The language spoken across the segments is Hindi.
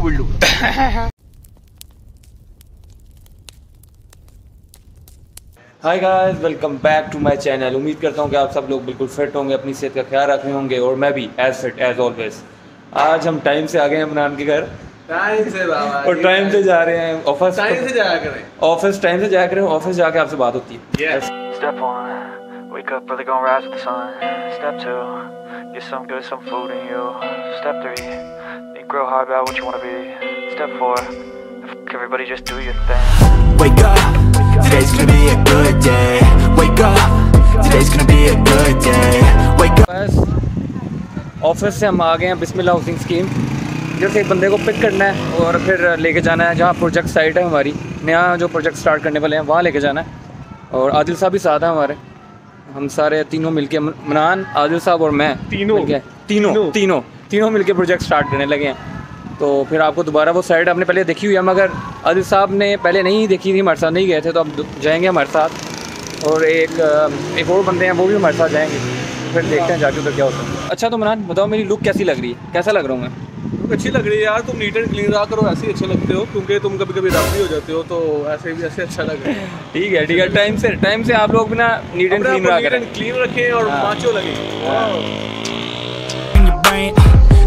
Billu Billu hi guys welcome back to my channel उम्मीद करता हूँ कि आप सब लोग बिल्कुल फिट होंगे अपनी सेहत का ख्याल रखे होंगे और मैं भी एज फिट एज ऑलवेज आज हम टाइम से आ गए हैं अमरान के घर। टाइम से बाबा और टाइम से जा रहे हैं ऑफ़िस टाइम से जाया करें। ऑफ़िस टाइम से जाया करें ऑफ़िस जाके आपसे बात होती है। Step 1 2 3 Grow hard about what you wanna be. Step four, f- everybody just do your thing. Wake up, today's gonna be a good day. Wake up, today's gonna be a good day. Wake up. बस ऑफ़िस से हम आ गए हैं बिस्मिल्लाह हाउसिंग स्कीम जो एक बंदे को पिक करना है और फिर लेके जाना है जहाँ प्रोजेक्ट साइट है हमारी नया जो प्रोजेक्ट स्टार्ट करने वाले हैं वहाँ लेके जाना है और आदिल साहब भी साथ हैं हमारे हम सारे तीनों मिलके मनान आदिल साहब और मैं तीनों तीनों तीनों तीनों मिलके प्रोजेक्ट स्टार्ट करने लगे हैं। तो फिर आपको दोबारा वो साइड आपने पहले देखी हुई है मगर आदिल साहब ने पहले नहीं देखी थी हमारे साथ नहीं गए थे तो अब जाएँगे हमारे साथ। और एक एक और बंदे हैं वो भी हमारे साथ जाएँगे। फिर देखते हैं जाके उधर क्या होता है। अच्छा तो मनान बताओ मेरी लुक कैसी लग रही है? कैसा लग रहा हूँ मैं? अच्छी लग रही है यार तुम नीट एंड क्लीन रहा करो ऐसे ही अच्छे लगते हो क्योंकि तुम कभी कभी रफ भी हो जाते हो तो ऐसे भी ऐसे अच्छा लग रहा है। ठीक है ठीक है टाइम से टाइम से आप लोग भी ना नीट एंड क्लीन रहा करें। क्लीन रखें और हाँ। माचो लगे। brain.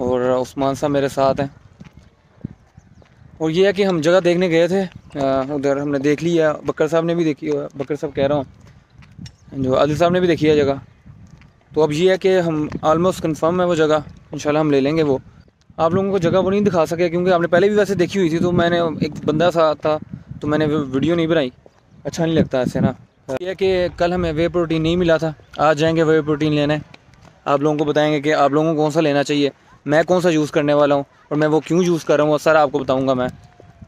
और उस्मान साहब मेरे साथ हैं। और ये है कि हम जगह देखने गए थे। उधर हमने देख लिया, बकर साहब ने भी देखी है बकर साहब कह रहा हूँ, जो आदिल साहब ने भी देखी है जगह। तो अब ये है कि हम आलमोस्ट कंफर्म है वो जगह। इंशाल्लाह हम ले लेंगे वो। आप लोगों को जगह वो नहीं दिखा सके, क्योंकि आपने पहले भी वैसे देखी हुई थी तो मैंने एक बंदा सा था तो मैंने वीडियो नहीं बनाई। अच्छा नहीं लगता ऐसे ना। ये है कि कल हमें वे प्रोटीन नहीं मिला था। आज जाएँगे वे प्रोटीन लेने। आप लोगों को बताएँगे कि आप लोगों को कौन सा लेना चाहिए। मैं कौन सा यूज़ करने वाला हूँ? और मैं वो क्यों यूज़ कर रहा हूँ? वो सारा आपको बताऊँगा मैं।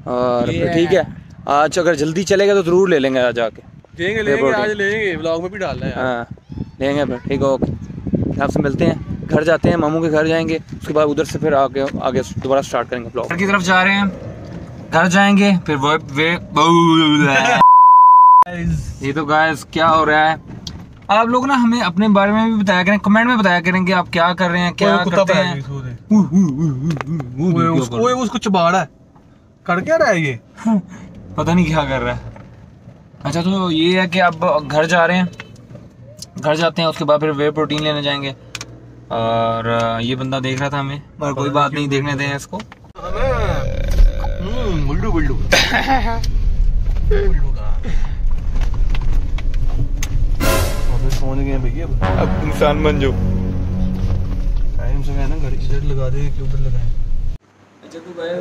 और ठीक है। आज अगर जल्दी चलेगा तो ज़रूर ले लेंगे आज आके। लेंगे लेंगे आज लेंगे। ब्लॉग में भी डालना है हाँ लेंगे फिर। ठीक है ओके आपसे मिलते हैं। घर जाते हैं मामू के घर जाएँगे। उसके बाद उधर से फिर आगे आगे दोबारा स्टार्ट करेंगे ब्लॉग घर की तरफ़ जा रहे हैं। घर जाएँगे फिर वो वे ये तो गाइस क्या हो रहा है? आप लोग ना हमें अपने बारे में भी बताया करें कमेंट में बताया करें कि आप क्या कर रहे हैं क्या करते हैं। उसको उसको चबा रहा है। कर क्या रहा है ये? पता नहीं क्या कर रहा है। अच्छा तो ये है कि अब घर जा रहे हैं। घर जाते हैं उसके बाद फिर वे प्रोटीन लेने जाएँगे। और ये बंदा देख रहा था हमें। मगर कोई बात नहीं देखने दें इसको। हम्म, बुल्लू सोच गए भैया। अब इंसान बन जो टाइम से ना घर इधर लगा दे कि उधर लगाए। अच्छा तो गए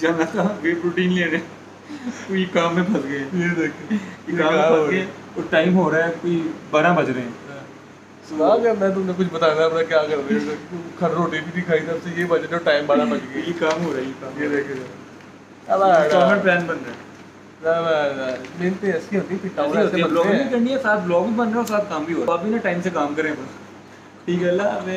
जाना था वे प्रोटीन लेने। कोई काम में फंस गए। ये देख ये काम में फंस गए और टाइम हो रहा है कोई बारह बज रहे हैं। सुना क्या मैं तुमने कुछ बताना अपना क्या कर रहे हो? खर रोटी भी नहीं खाई तब से ये बज रहे हो टाइम बारह बज गए। ये काम हो रहा है ये काम। ये देखे इंस्टॉलमेंट प्लान बन रहा है। मेहनत ऐसी होती है ऐसे ब्लॉग भी करनी है साथ ब्लॉग भी बन रहा है साथ काम भी हो रहा है। अभी ना टाइम से काम करें बस। ठीक है ला अब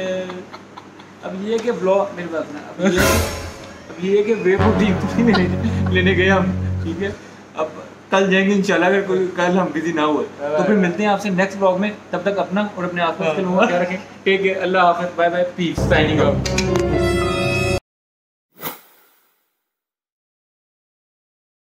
अब ये है कि ब्लॉग मेरी बात ना अब ये अब ये है कि वे प्रोटीन लेने लेने गए हम ठीक है? अब कल जाएँगे इंशाल्लाह अगर कोई कल हम बिज़ी ना हुए तो फिर मिलते हैं आपसे नेक्स्ट ब्लॉग में। तब तक अपना और अपने आसपास के लोगों का ख्याल रखें। टेक केयर अल्लाह हाफिज bye bye peace signing out